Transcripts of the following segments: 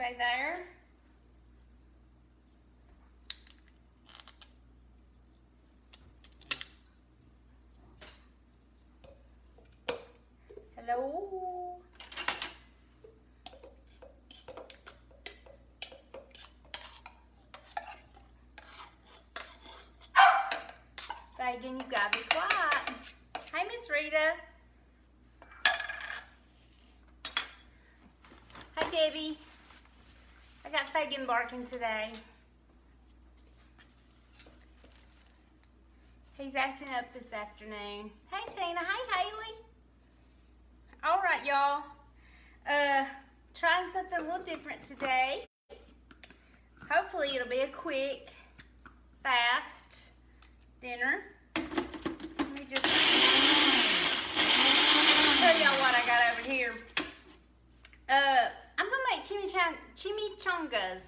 Anybody there? Hello? Megan, you gotta be quiet. Hi, Miss Rita. Hi, Debbie. Fagan barking today. He's acting up this afternoon. Hey, Tina. Hey, Haley. All right, y'all. Uh, trying something a little different today. Hopefully, it'll be a quick, fast dinner. Let me just tell y'all what I got over here. Uh, I'm chimichang chimichangas.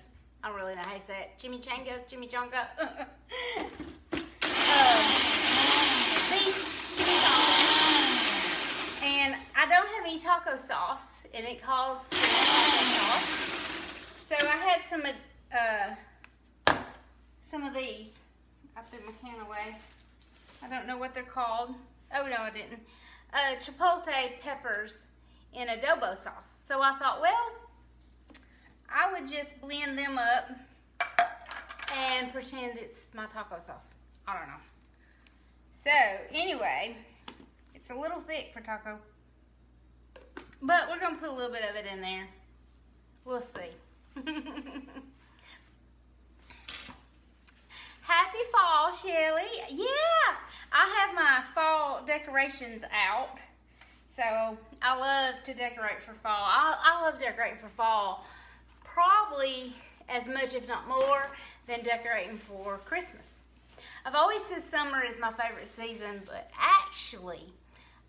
I don't really know how to say it. Chimichanga, chimichanga. um, beef chimichangas. And I don't have any taco sauce, and it calls for taco sauce. So I had some, uh, some of these. I threw my can away. I don't know what they're called. Oh no, I didn't. Uh, chipotle peppers in adobo sauce. So I thought, well, I would just blend them up and pretend it's my taco sauce. I don't know. So anyway, it's a little thick for taco. But we're gonna put a little bit of it in there. We'll see. Happy fall, Shelly. Yeah, I have my fall decorations out. So I love to decorate for fall. I, I love decorating for fall probably as much, if not more, than decorating for Christmas. I've always said summer is my favorite season, but actually,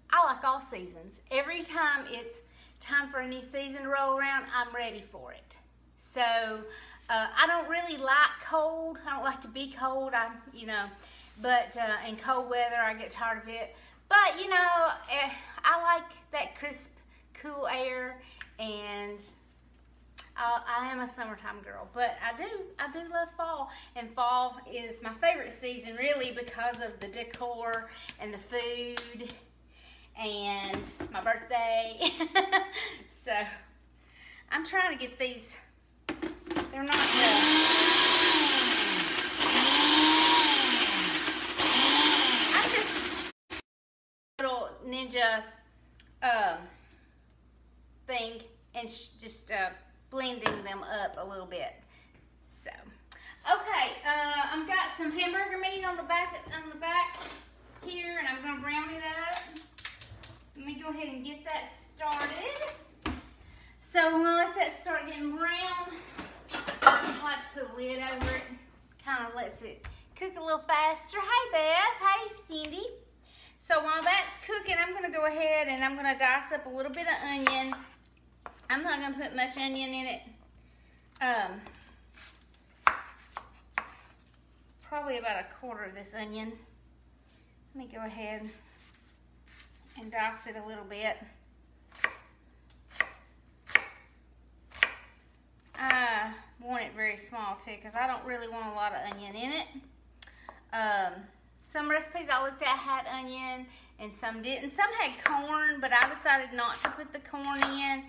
I like all seasons. Every time it's time for a new season to roll around, I'm ready for it. So uh, I don't really like cold. I don't like to be cold. I, you know, but uh, in cold weather, I get tired of it. But you know, eh, I like that crisp, cool air, and I, I am a summertime girl. But I do, I do love fall, and fall is my favorite season, really, because of the decor and the food and my birthday. so I'm trying to get these. They're not. good. I'm just little ninja um, thing and just uh, blending them up a little bit. So, okay, uh, I've got some hamburger meat on the back on the back here, and I'm gonna brown it up. Let me go ahead and get that started. So I'm gonna let that start getting brown. I like to put a lid over it. Kind of lets it cook a little faster. Hey Beth, hey Cindy. So while that's cooking, I'm gonna go ahead and I'm gonna dice up a little bit of onion. I'm not gonna put much onion in it. Um, probably about a quarter of this onion. Let me go ahead and dice it a little bit. I want it very small too because I don't really want a lot of onion in it. Um, some recipes I looked at had onion and some didn't. Some had corn, but I decided not to put the corn in.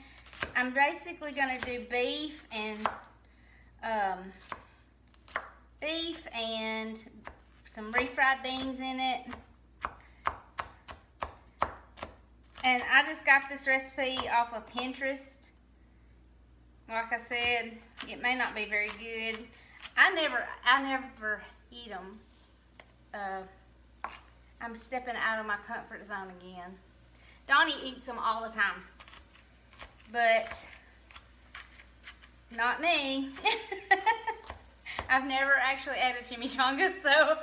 I'm basically going to do beef and um, beef and some refried beans in it. And I just got this recipe off of Pinterest. Like I said, it may not be very good. I never, I never eat them. Uh, I'm stepping out of my comfort zone again. Donnie eats them all the time. But not me. I've never actually added chimichanga, so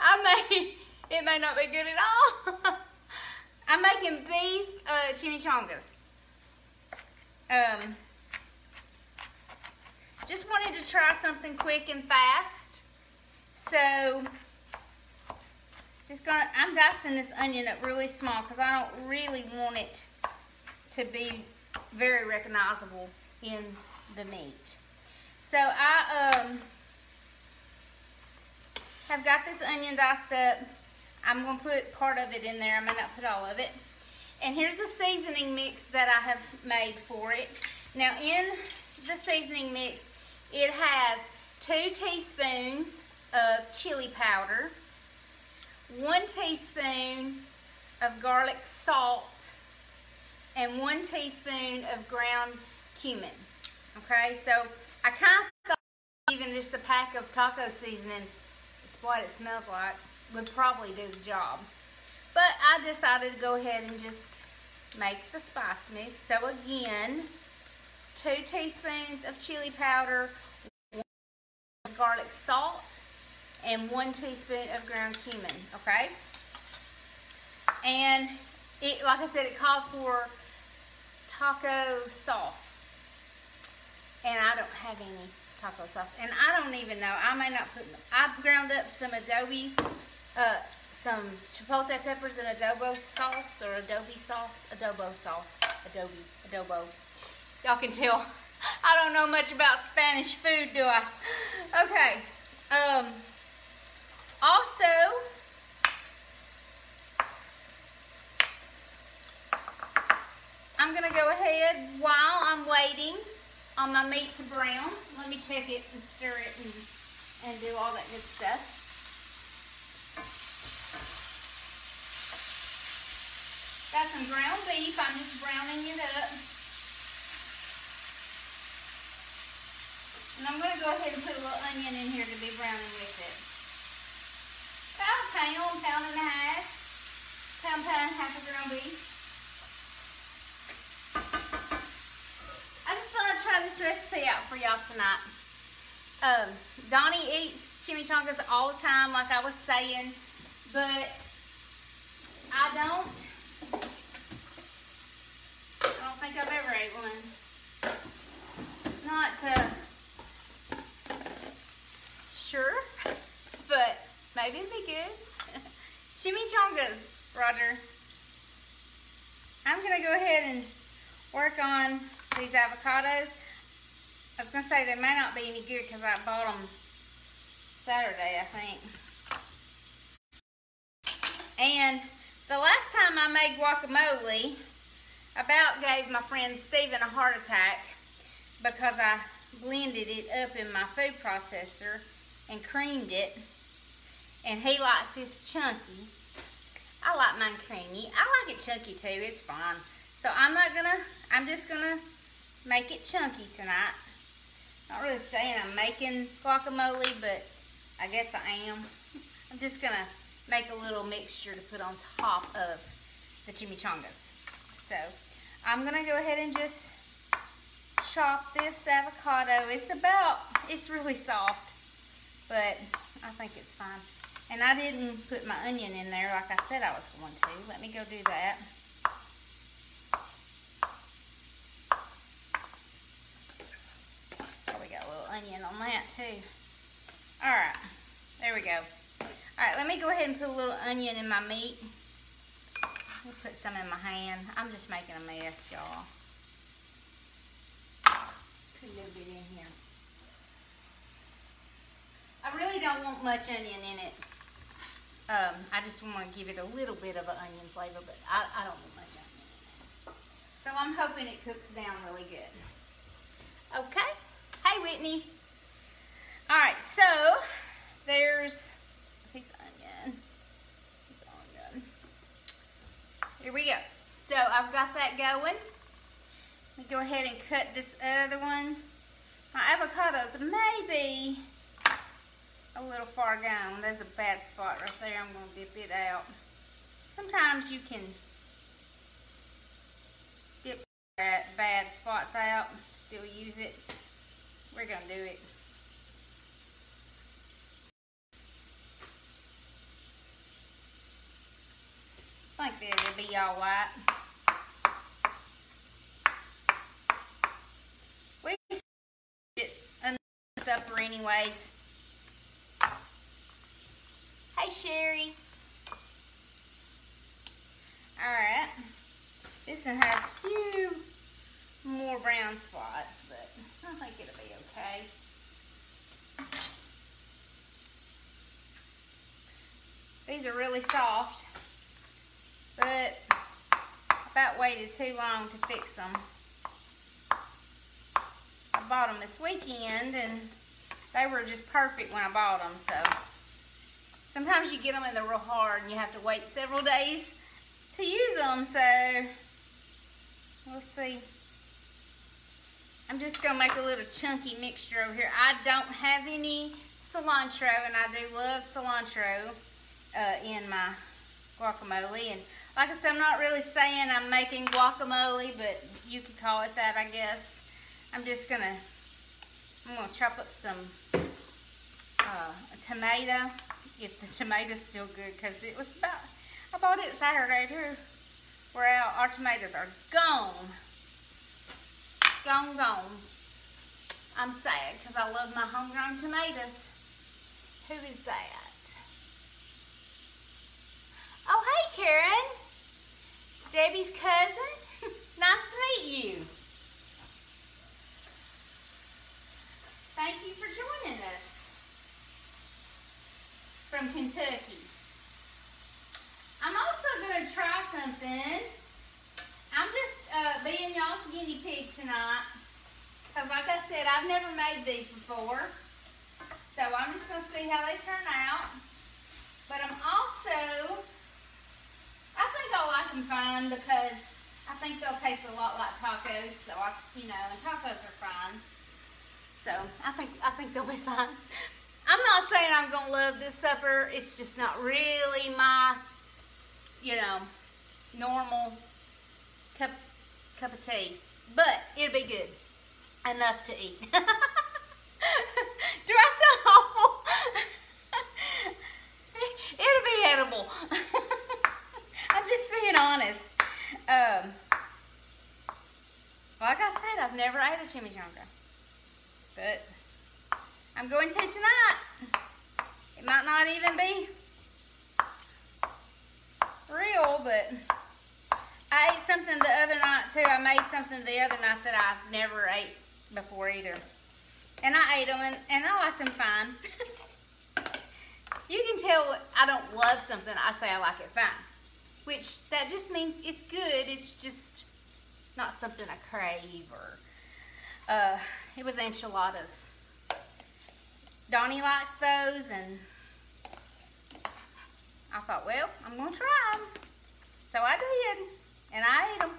I may, it may not be good at all. I'm making beef uh, chimichangas. Um, just wanted to try something quick and fast. So, just gonna, I'm dicing this onion up really small because I don't really want it to be very recognizable. in the meat. So I um, have got this onion diced up. I'm going to put part of it in there. I may not put all of it. And here's the seasoning mix that I have made for it. Now in the seasoning mix, it has two teaspoons of chili powder, one teaspoon of garlic salt, and one teaspoon of ground cumin. Okay, so I kind of thought even just a pack of taco seasoning, it's what it smells like, would probably do the job. But I decided to go ahead and just make the spice mix. So again, two teaspoons of chili powder, of garlic salt, and one teaspoon of ground cumin, okay? And it, like I said, it called for taco sauce. And I don't have any taco sauce. And I don't even know, I may not put, I've ground up some adobe, uh, some chipotle peppers and adobo sauce or adobe sauce, adobo sauce, adobe, adobo. Y'all can tell I don't know much about Spanish food, do I? Okay. Um, also, I'm going to go ahead while I'm waiting on my meat to brown. Let me check it and stir it and, and do all that good stuff. Got some ground beef. I'm just browning it up. And I'm going to go ahead and put a little onion in here to be browning with it. About a pound, pound and a half. Pound, pound and a half of ground beef. I just thought I'd try this recipe out for y'all tonight. Um, Donnie eats chimichangas all the time, like I was saying, but I don't I don't think I've ever ate one. Not uh, sure, but maybe it'd be good. Chimichangas, Roger. I'm gonna go ahead and work on these avocados. I was gonna say they may not be any good because I bought them Saturday, I think. And the last time I made guacamole, about gave my friend Steven a heart attack because I blended it up in my food processor and creamed it. And he likes his chunky. I like mine creamy. I like it chunky too. It's fine. So I'm not gonna, I'm just gonna make it chunky tonight. Not really saying I'm making guacamole, but I guess I am. I'm just gonna make a little mixture to put on top of the chimichangas. So I'm gonna go ahead and just chop this avocado. It's about, it's really soft, but I think it's fine. And I didn't put my onion in there like I said I was going to. Let me go do that. Oh, we got a little onion on that too. All right, there we go. All right, let me go ahead and put a little onion in my meat. I'll put some in my hand. I'm just making a mess, y'all. Put a little bit in here. I really don't want much onion in it. Um, I just want to give it a little bit of an onion flavor, but I, I don't want much onion in it. So I'm hoping it cooks down really good. Okay. Hey, Whitney. All right, so there's piece of onion. Onion. Here we go. So I've got that going. Let me go ahead and cut this other one. My avocados may be a little far gone. There's a bad spot right there. I'm going to dip it out. Sometimes you can dip bad spots out, still use it. We're going to do it. I think that it'll be all right. We can get another supper anyways. Hey, Sherry. All right. This one has a few more brown spots, but think it'll be okay. These are really soft, but I about waited too long to fix them. I bought them this weekend and they were just perfect when I bought them, so. Sometimes you get them and they're real hard and you have to wait several days to use them, so we'll see. I'm just gonna make a little chunky mixture over here. I don't have any cilantro and I do love cilantro uh, in my guacamole. And like I said, I'm not really saying I'm making guacamole, but you could call it that, I guess. I'm just gonna, I'm gonna chop up some uh, tomato, if the tomato's still good, because it was about, I bought it Saturday too. Where our, our tomatoes are gone. Gone, gone. I'm sad because I love my homegrown tomatoes. Who is that? Oh, hey, Karen. Debbie's cousin. nice to meet you. Thank you for joining us from Kentucky. I'm also going to try something. I'm just uh, being y'all's guinea pig tonight. Because like I said, I've never made these before. So I'm just going to see how they turn out. But I'm also I think I'll like them fine because I think they'll taste a lot like tacos. So I, you know, and tacos are fine. So I think I think they'll be fine. I'm not saying I'm gonna love this supper. It's just not really my, you know, normal cup cup of tea. But it'll be good enough to eat. Do I sound awful? it'll be edible. I'm just being honest. Um, like I said, I've never ate a chimichanga. But I'm going to tonight. It might not even be real, but I ate something the other night too. I made something the other night that I've never ate before either. And I ate them and, and I liked them fine. you can tell I don't love something, I say I like it fine which that just means it's good. It's just not something I crave or, uh, it was enchiladas. Donnie likes those and I thought, well, I'm to try them. So I did, and I ate them.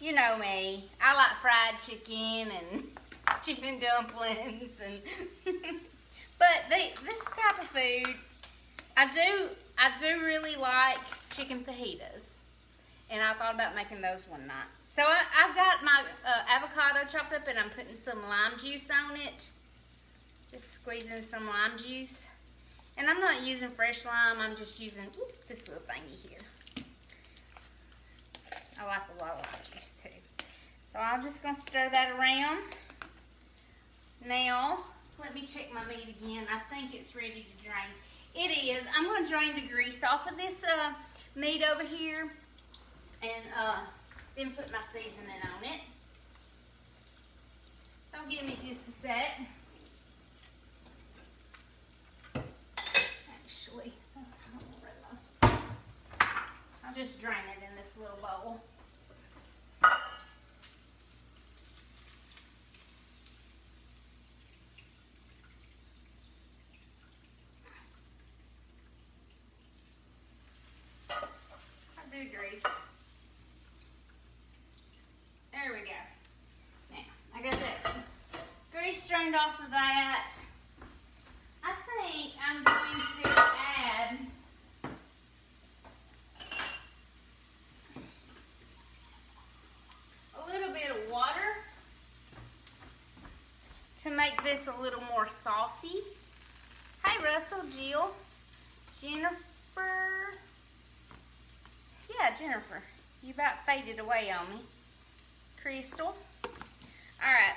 You know me, I like fried chicken and chicken dumplings and but they, this type of food, I do I do really like chicken fajitas. And I thought about making those one night. So I, have got my uh, avocado chopped up and I'm putting some lime juice on it. Just squeezing some lime juice. And I'm not using fresh lime, I'm just using this little thingy here. I like a lot of juice too. So I'm just gonna stir that around. Now, let me check my meat again. I think it's ready to drain. It is. I'm going to drain the grease off of this uh, meat over here and uh, then put my seasoning on it. So give me just a sec. Actually, that's I'll just drain it in this little bowl. off of that, I think I'm going to add a little bit of water to this a little more saucy. Hi Russell, Jill, Jennifer. Yeah, Jennifer. You about faded away on me. Crystal. All right.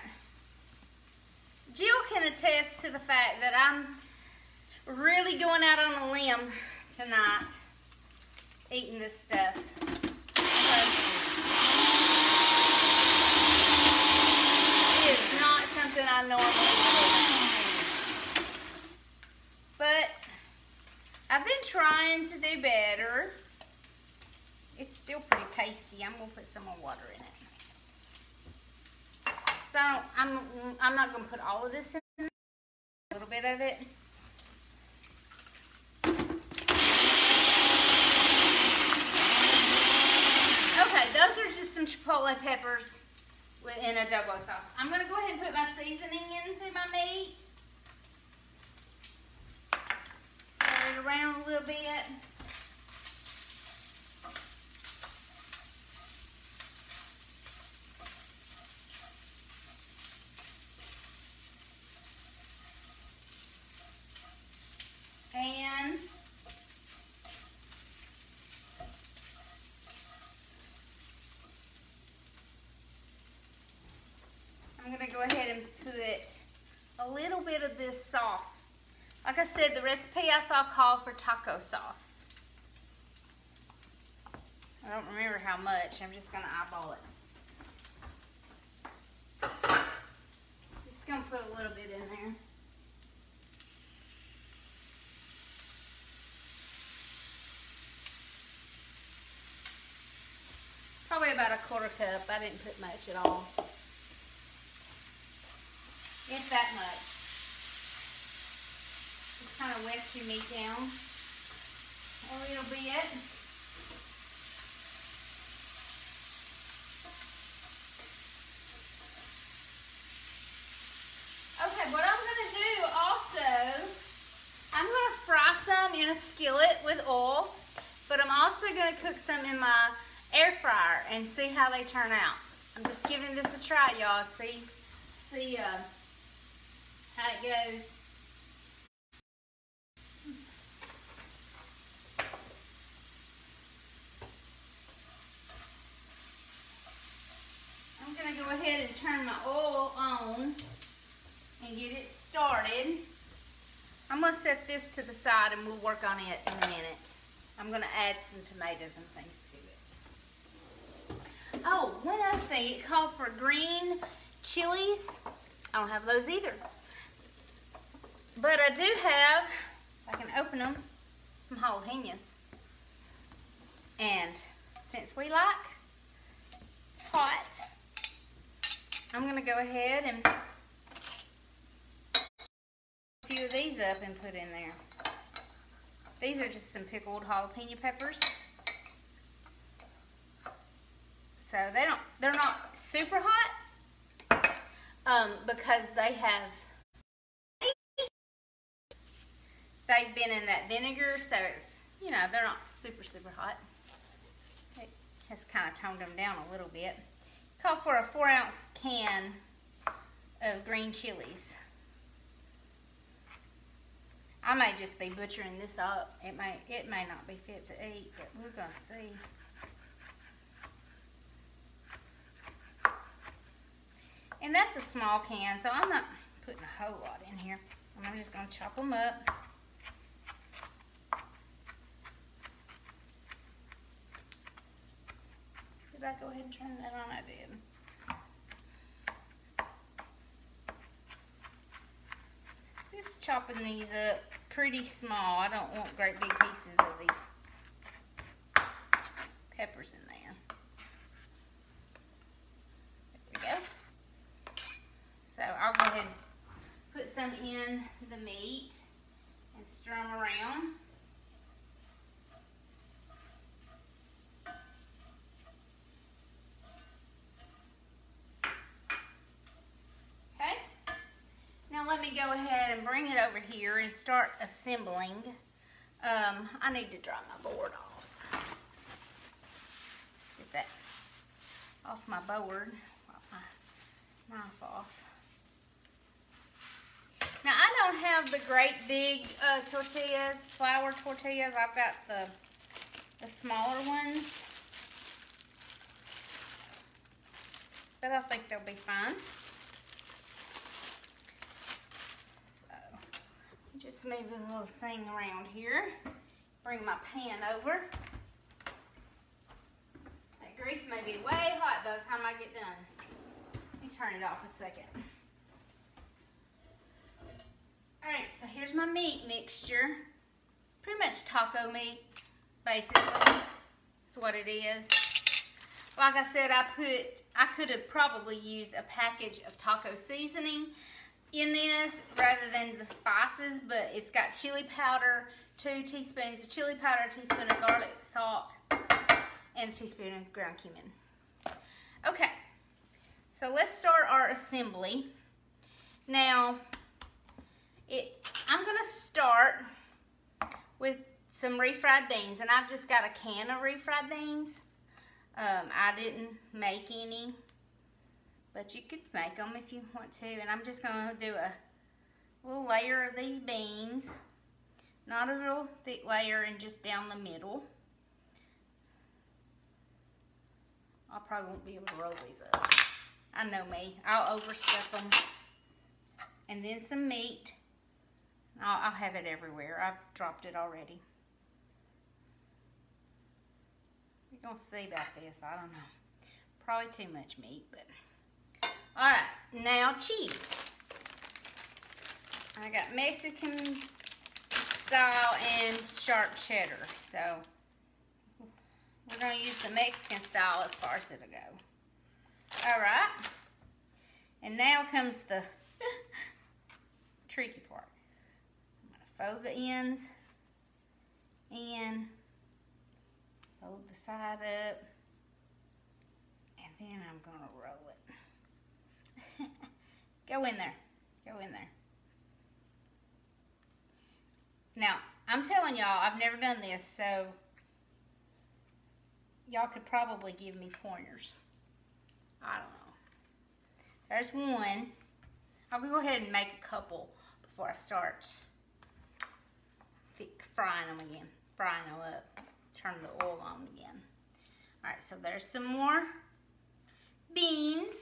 Jill can attest to the fact that I'm really going out on a limb tonight eating this stuff. I normally would. But I've been trying to do better. It's still pretty pasty. I'm gonna put some more water in it. So I don't, I'm, I'm not gonna put all of this in, a little bit of it. Okay, those are just some chipotle peppers in a adobo sauce. I'm gonna go ahead and put my seasoning into my meat. Stir it around a little bit. And I'm gonna go ahead and put a little bit of this sauce. Like I said, the recipe I saw called for taco sauce. I don't remember how much. I'm just gonna eyeball it. Just gonna put a little bit in there. Probably about a quarter cup. I didn't put much at all. If that much. Wet your meat down a little bit. Okay, what I'm going to do also, I'm going to fry some in a skillet with oil, but I'm also going to cook some in my air fryer and see how they turn out. I'm just giving this a try, y'all. See, see uh, how it goes. I'm going to go ahead and turn my oil on and get it started. I'm to set this to the side and we'll work on it in a minute. I'm going to add some tomatoes and things to it. Oh, one other thing, it called for green chilies. I don't have those either. But I do have, I can open them, some jalapenos. And since we like hot, I'm gonna go ahead and few of these up and put in there. These are just some pickled jalapeno peppers. So they don't, they're not super hot um, because they have, they've been in that vinegar, so it's, you know, they're not super, super hot. It has kind of toned them down a little bit. Call for a four ounce can of green chilies. I may just be butchering this up. It may it may not be fit to eat, but we're gonna see. And that's a small can, so I'm not putting a whole lot in here. I'm just going to chop them up. Did I go ahead and turn that on? I did. Just chopping these up pretty small. I don't want great big pieces of these peppers in there. There we go. So I'll go ahead and put some in the meat and stir them around. Okay. Now let me go ahead and bring it over here and start assembling. Um, I need to dry my board off. Get that off my board, my knife off. Now I don't have the great big uh, tortillas, flour tortillas. I've got the, the smaller ones. But I think they'll be fine. So, just move the little thing around here. Bring my pan over. That grease may be way hot by the time I get done. Let me turn it off a second. Alright, so here's my meat mixture. Pretty much taco meat, basically. That's what it is. Like I said, I put, I could have probably used a package of taco seasoning in this rather than the spices, but it's got chili powder, two teaspoons of chili powder, a teaspoon of garlic salt, and a teaspoon of ground cumin. Okay, so let's start our assembly. Now, it, I'm gonna start with some refried beans, and I've just got a can of refried beans. Um, I didn't make any, but you could make them if you want to. And I'm just gonna do a little layer of these beans. Not a real thick layer and just down the middle. I probably won't be able to roll these up. I know me. I'll overstuff them. And then some meat. I'll, I'll have it everywhere. I've dropped it already. You're going to see about this. I don't know. Probably too much meat, but... Alright, now cheese. I got Mexican style and sharp cheddar. So, we're to use the Mexican style as far as it'll go. Alright. And now comes the tricky part. I'm to fold the ends and fold the side up and then I'm it. Go in there. Go in there. Now, I'm telling y'all, I've never done this, so y'all could probably give me pointers. I don't know. There's one. I'll go ahead and make a couple before I start frying them again. Frying them up. Turn the oil on again. Alright, so there's some more beans.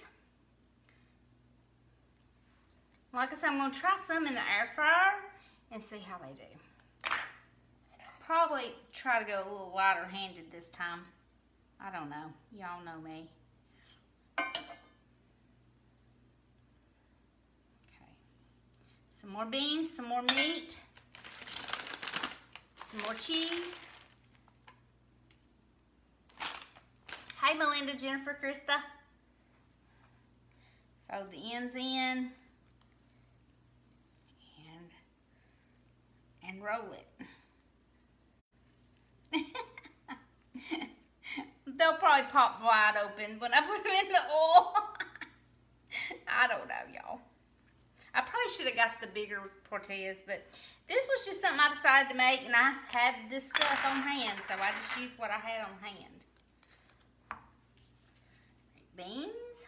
Like I said, I'm going to try some in the air fryer and see how they do. Probably try to go a little lighter handed this time. I don't know. Y'all know me. Okay. Some more beans, some more meat, some more cheese. Hi, Melinda, Jennifer, Krista. Fold the ends in and and roll it. They'll probably pop wide open when I put them in the oil. I don't know, y'all. I probably should have got the bigger tortillas, but this was just something I decided to make, and I had this stuff on hand, so I just used what I had on hand. Beans.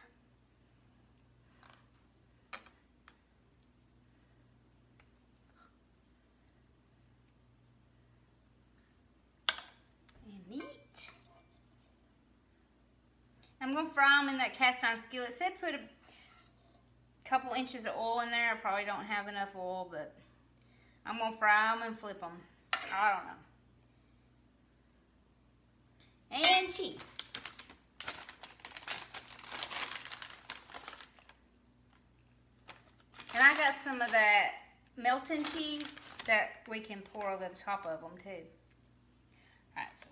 I'm to fry them in that cast iron skillet. Said put a couple inches of oil in there. I probably don't have enough oil, but I'm to fry them and flip them. I don't know. And cheese. And I got some of that melting cheese that we can pour over the top of them too. Alright, so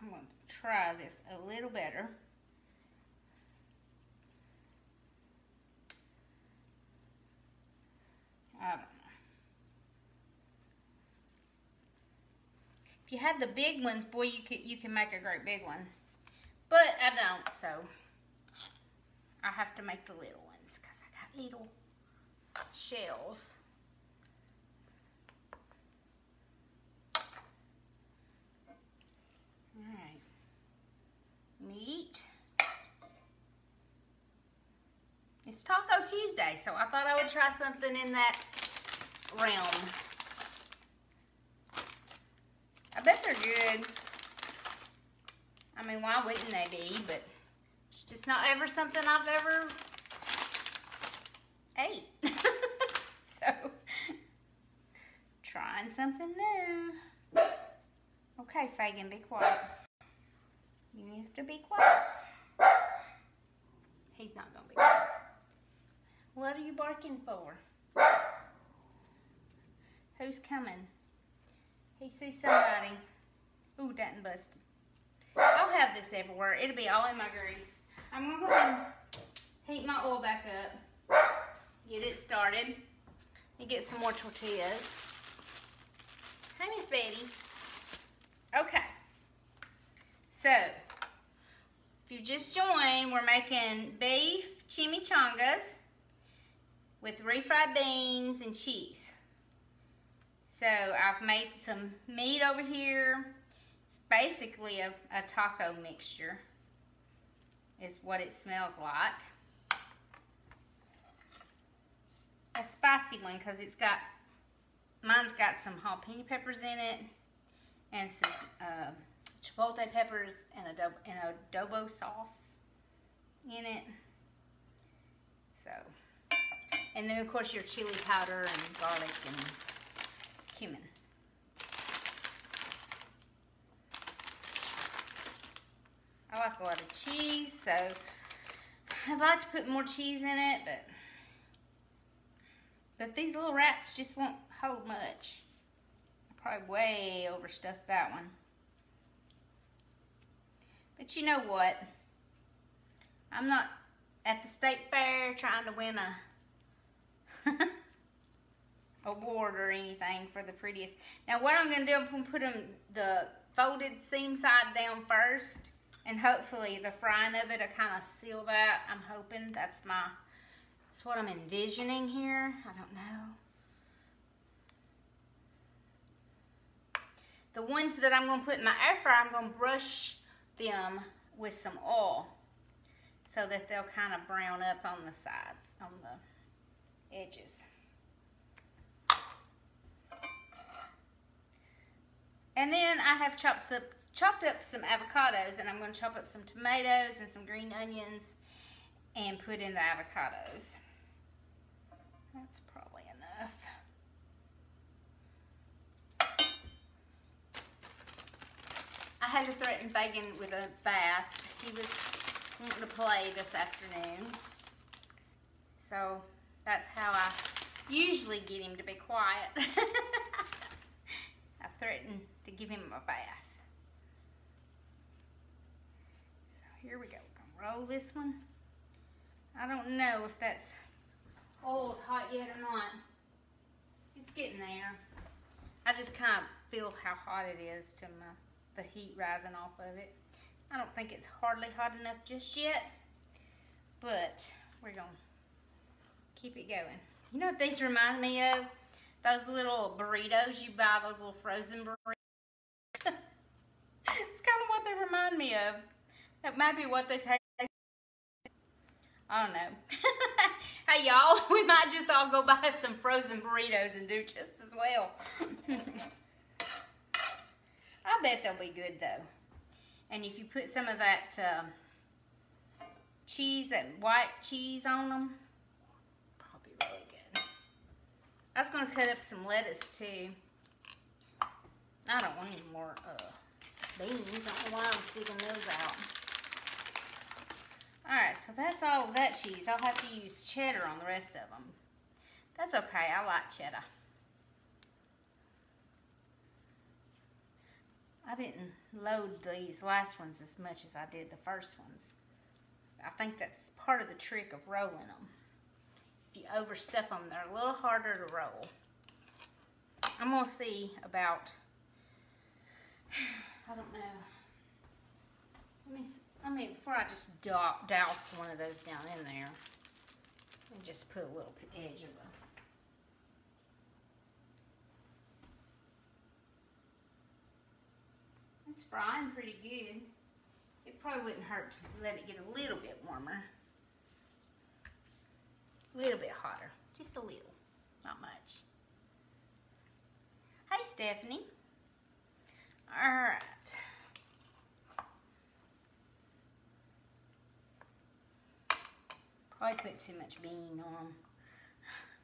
I'm to try this a little better. I don't know. If you had the big ones, boy, you could you can make a great big one. But I don't, so I have to make the little ones because I got little shells. All right. Meat. It's Taco Tuesday, so I thought I would try something in that realm. I bet they're good. I mean, why wouldn't they be? But it's just not ever something I've ever ate. so, trying something new. Okay, Fagin, be quiet. You have to be quiet. He's not going to be quiet. What are you barking for? Who's coming? He sees somebody. Ooh, that and busted. I'll have this everywhere. It'll be all in my grease. I'm gonna go ahead and heat my oil back up. Get it started. And get some more tortillas. Hi, Miss Betty. Okay. So, if you just joined, we're making beef chimichangas with refried beans and cheese. So I've made some meat over here. It's basically a, a taco mixture is what it smells like. A spicy one because it's got, mine's got some jalapeno peppers in it and some uh, chipotle peppers and a, and adobo sauce in it. So, and then of course your chili powder and garlic and cumin. I like a lot of cheese, so I'd like to put more cheese in it, but but these little wraps just won't hold much. I probably way overstuffed that one. But you know what? I'm not at the state fair trying to win a award or anything for the prettiest. Now what I'm going to do, I'm going to put them the folded seam side down first and hopefully the frying of it will kind of seal that. I'm hoping that's my, that's what I'm envisioning here. I don't know. The ones that I'm going to put in my air fryer, I'm going to brush them with some oil so that they'll kind of brown up on the sides, on the edges. And then I have chopped up, chopped up some avocados and I'm going to chop up some tomatoes and some green onions and put in the avocados. That's probably enough. I had to threaten Fagan with a bath. He was wanting to play this afternoon. So that's how I usually get him to be quiet. I threaten to give him a bath. So here we go. We're gonna roll this one. I don't know if that's oil's hot yet or not. It's getting there. I just kind of feel how hot it is to my the heat rising off of it. I don't think it's hardly hot enough just yet, but we're gonna keep it going. You know what these remind me of? Those little burritos you buy, those little frozen burritos. it's kind of what they remind me of. That might be what they taste. I don't know. hey y'all, we might just all go buy some frozen burritos and do just as well. I bet they'll be good though. And if you put some of that uh, cheese, that white cheese on them, probably really good. I was going to cut up some lettuce too. I don't want any more uh, beans. I don't know why I'm sticking those out. Alright, so that's all that cheese. I'll have to use cheddar on the rest of them. That's okay. I like cheddar. I didn't load these last ones as much as I did the first ones. I think that's part of the trick of rolling them. If you overstuff them, they're a little harder to roll. I'm going to see about, I don't know. Let me, I mean, before I just douse one of those down in there, and just put a little edge of a It's frying pretty good. It probably wouldn't hurt to let it get a little bit warmer. A little bit hotter. Just a little. Not much. Hi, Stephanie. All right. Probably put too much bean on.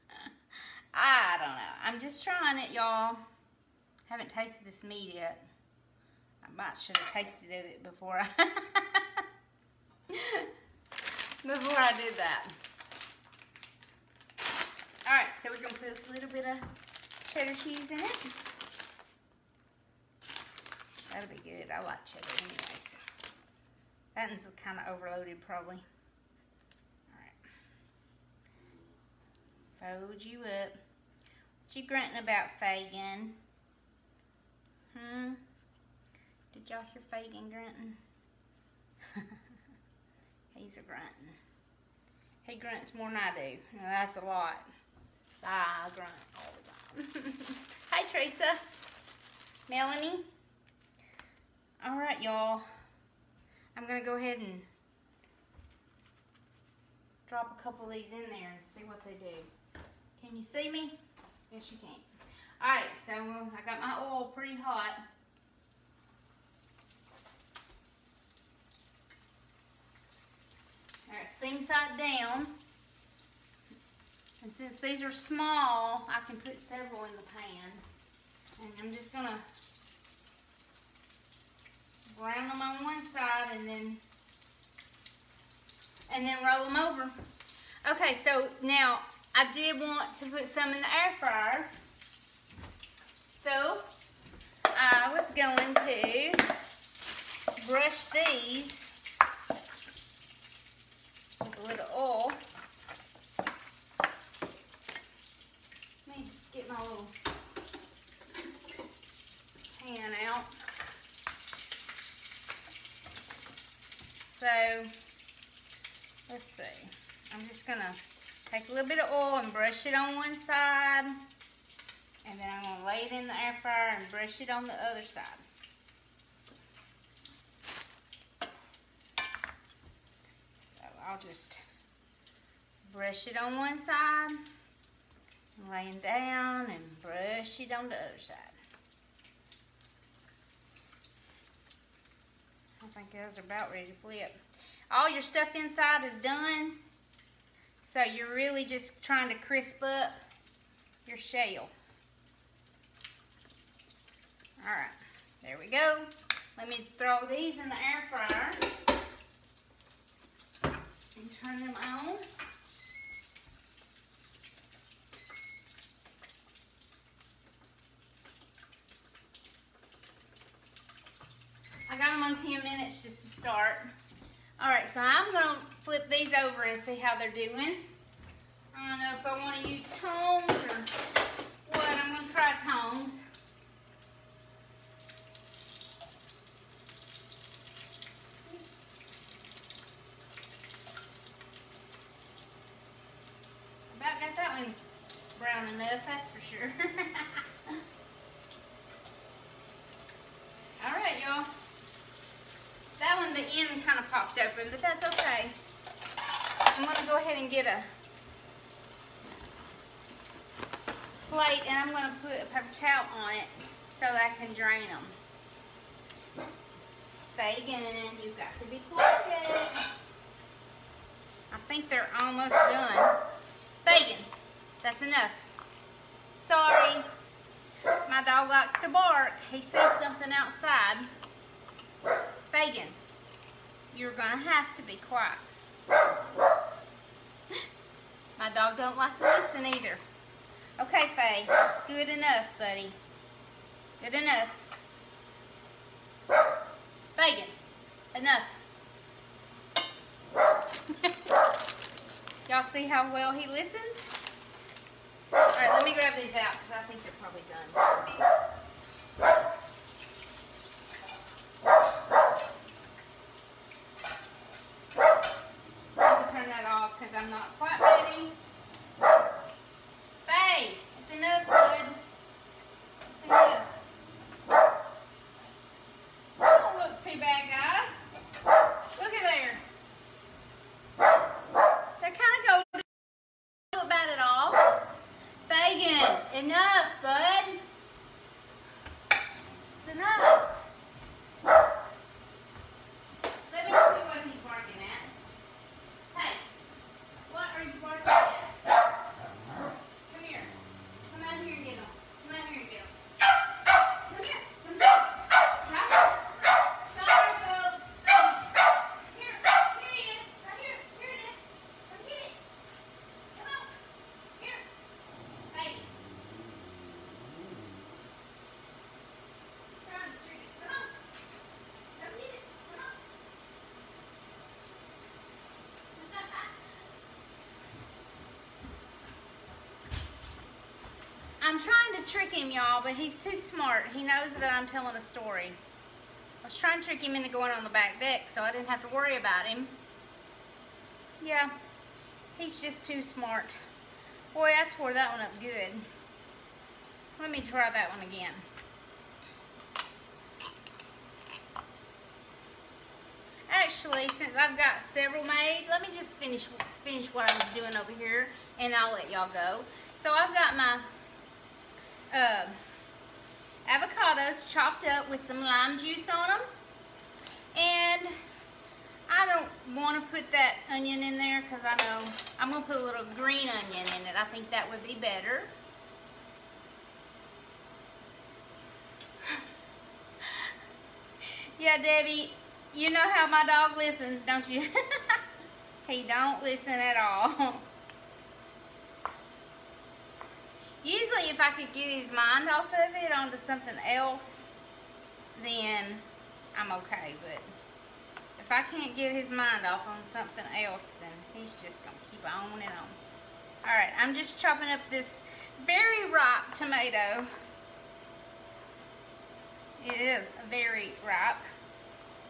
I don't know. I'm just trying it, y'all. Haven't tasted this meat yet. I might should have tasted it before I before I did that. All right, so we're gonna put a little bit of cheddar cheese in it. That'll be good. I like cheddar anyways. That one's kind of overloaded probably. Alright. Fold you up. What you grunting about, Fagin? Hmm? Did y'all hear Fagin grunting? He's a grunting. He grunts more than I do. Now, that's a lot. Ah, Grunt all the time. Hi, Teresa. Melanie. All right, y'all. I'm going to go ahead and drop a couple of these in there and see what they do. Can you see me? Yes, you can. All right, so um, I got my oil pretty hot. All right, same side down. And since these are small, I can put several in the pan. And I'm just gonna brown them on one side and then and then roll them over. Okay, so now I did want to put some in the air fryer. So I was going to brush these with a little oil. Let me just get my little pan out. So, let's see. I'm just going to take a little bit of oil and it on one side. And then I'm going to lay it in the air fryer and brush it on the other side. So I'll just brush it on one side, laying down and brush it on the other side. I think those are about ready to flip. All your stuff inside is done. So you're really just trying to crisp up your shell. All right, there we go. Let me throw these in the air fryer and turn them on. I got them on 10 minutes just to start. All right, so I'm gonna flip these over and see how they're doing. I don't know if I wanna use tongs or what. I'm gonna try tongs. About got that one brown enough, that's for sure. All right, y'all. That one, the end kind but that's okay. I'm gonna go ahead and get a plate and I'm gonna put a paper towel on it so that I can drain them. Fagin, you've got to be quiet. I think they're almost done. Fagin, that's enough. Sorry. My dog likes to bark. He sees something outside. Fagin, you're gonna have to be quiet. My dog don't like to listen either. Okay, Faye, it's good enough, buddy. Good enough. Fagin, enough. Y'all see how well he listens? All right, let me grab these out because I think they're probably done. Let me turn that off because I'm not quite ready. Faye, it's enough, bud. It's enough. Don't look too bad, guys. Look at there. They're kind of golden. Don't look bad at all. Fagin, enough, bud. It's enough. Let me see what he's barking at. Hey, what are you barking at? Come here. Come out here and get him. Come out here and get him. Come here. Come here. Right? Sorry, folks. Here. Here he is. Right here. Here it is. Come get it. Come on. Here. Hey. I'm trying to trick him, y'all, but he's too smart. He knows that I'm telling a story. I was trying to trick him into going on the back deck so I didn't have to worry about him. Yeah, he's just too smart. Boy, I tore that one up good. Let me try that one again. Actually, since I've got several made, let me just finish finish what I was doing over here, and I'll let y'all go. So I've got my uh, avocados chopped up with some lime juice on them, and I don't want to put that onion in there because I know I'm going to put a little green onion in it. I think that would be better. yeah, Debbie, you know how my dog listens, don't you? he don't listen at all. Usually if I could get his mind off of it onto something else, then I'm okay. But if I can't get his mind off on something else, then he's just going to keep on and on. Alright, I'm just chopping up this very ripe tomato. It is very ripe.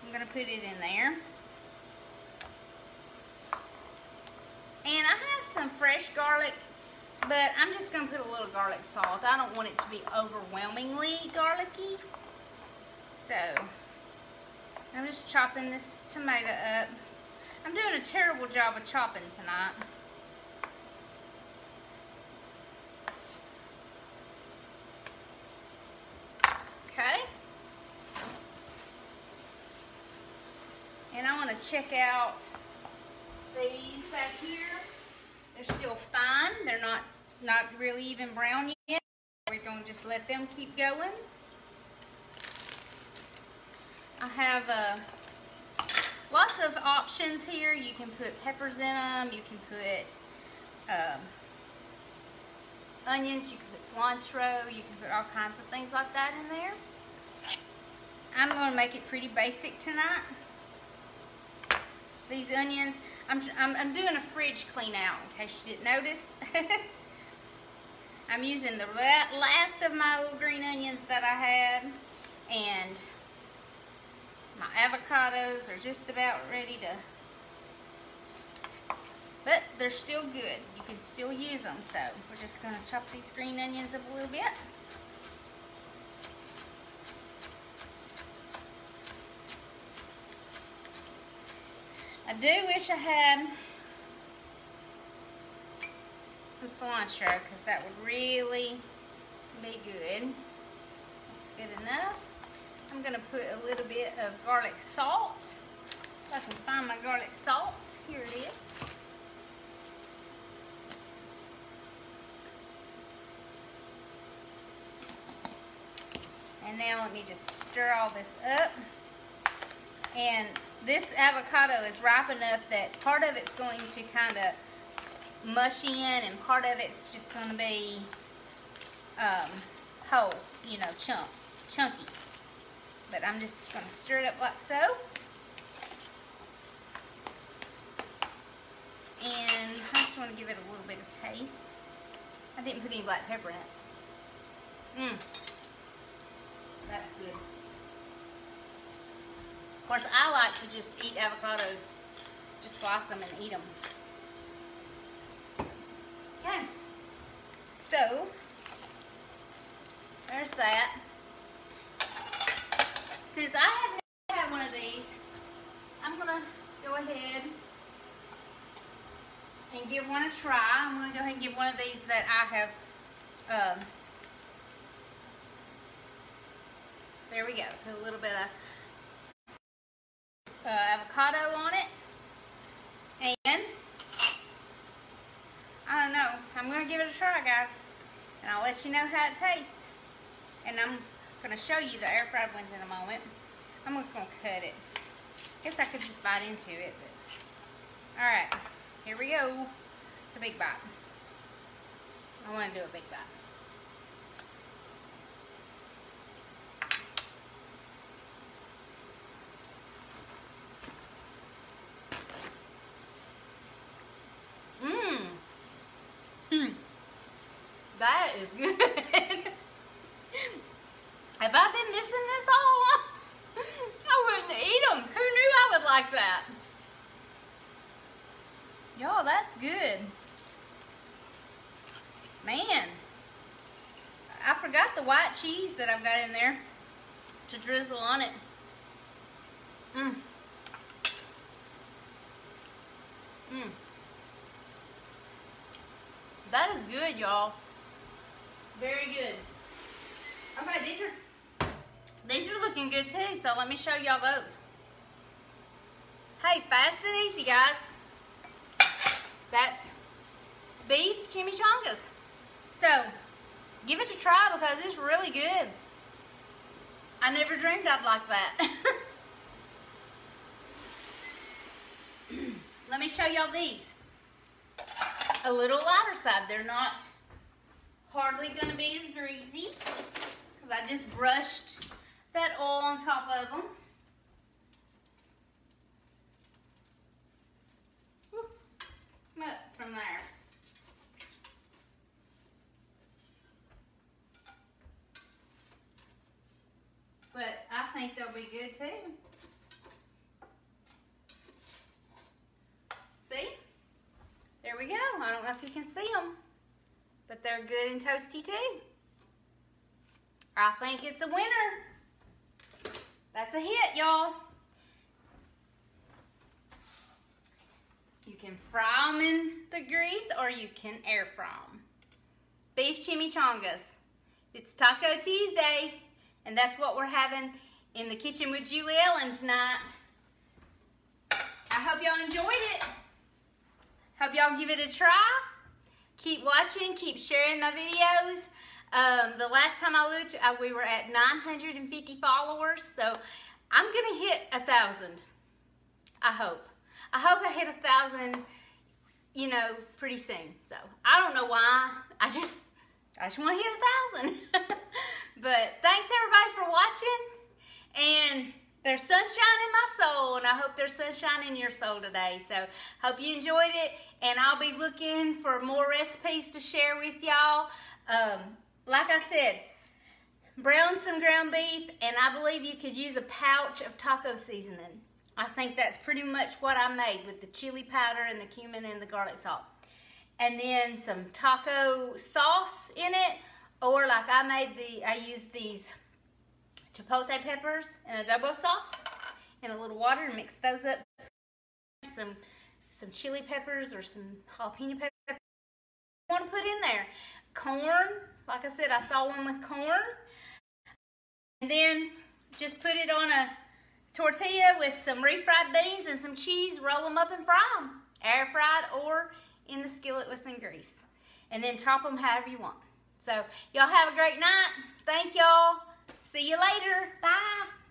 I'm going to put it in there. And I have some fresh garlic, but I'm just going to put a little garlic salt. I don't want it to be overwhelmingly garlicky. So, I'm just chopping this tomato up. I'm doing a terrible job of chopping tonight. Okay. And I want to check out these back here. They're still fine. They're not, not really even brown yet. We're going to just let them keep going. I have uh, lots of options here. You can put peppers in them. You can put um, onions. You can put cilantro. You can put all kinds of things like that in there. I'm going to make it pretty basic tonight these onions. I'm, I'm, I'm doing a fridge clean out in case you didn't notice. I'm using the last of my little green onions that I had and my avocados are just about ready to but they're still good. You can still use them so we're just going to chop these green onions up a little bit. I do wish I had some cilantro because that would really be good. That's good enough. I'm going to put a little bit of garlic salt. If I can find my garlic salt. Here it is. And now let me just stir all this up. And this avocado is ripe enough that part of it's going to kind of mush in and part of it's just going to be um, whole, you know, chunk, chunky. But I'm just going to stir it up like so. And I just want to give it a little bit of taste. I didn't put any black pepper in it. Mmm. That's good. Of course, I like to just eat avocados. Just slice them and eat them. Okay. So, there's that. Since I have never had one of these, I'm going to go ahead and give one a try. I'm going to go ahead and give one of these that I have, um, there we go. Put a little bit of avocado on it. And, I don't know, I'm going to give it a try, guys. And I'll let you know how it tastes. And I'm going to show you the air fried ones in a moment. I'm just going to cut it. Guess I could just bite into it. But. Alright, here we go. It's a big bite. I want to do a big bite. Is good. I been missing this all? I wouldn't eat them. Who knew I would like that? Y'all, that's good. Man, I forgot the white cheese that I've got in there to drizzle on it. Mmm. Mmm. That is good, y'all. Very good. Okay, these are these are looking good too, so let me show y'all those. Hey, fast and easy, guys. That's beef chimichangas. So, give it a try because it's really good. I never dreamed I'd like that. Let me show y'all these. A little lighter side. They're not hardly going to be as greasy because I just brushed that oil on top of them. Up from there. But I think they'll be good too. See? There we go. I don't know if you can see them, but they're good and toasty too. I think it's a winner. That's a hit, y'all. You can fry them in the grease or you can air fry them. Beef chimichangas. It's Taco Tuesday, and that's what we're having in the kitchen with Julie Ellen tonight. I hope y'all enjoyed it. Hope y'all give it a try. Keep watching, keep sharing my videos. Um, the last time I looked, uh, we were at 950 followers, so I'm gonna hit a thousand. I hope. I hope I hit a thousand, you know, pretty soon. So I don't know why. I just, I just want to hit a thousand. but thanks everybody for watching, and there's sunshine in my soul, and I hope there's sunshine in your soul today. So hope you enjoyed it, and I'll be looking for more recipes to share with y'all. Um, like I said, brown some ground beef, and I believe you could use a pouch of taco seasoning. I think that's pretty much what I made with the chili powder and the cumin and the garlic salt. And then some taco sauce in it, or like I made the, I used these chipotle peppers and adobo sauce and a little water and mix those up. Some some chili peppers or some jalapeno peppers want to put in there. Corn, like I said, I saw one with corn. And then just put it on a tortilla with some refried beans and some cheese, roll them up and fry them. Air fried or in the skillet with some grease. And then top them however you want. So y'all have a great night. Thank y'all. See you later. Bye.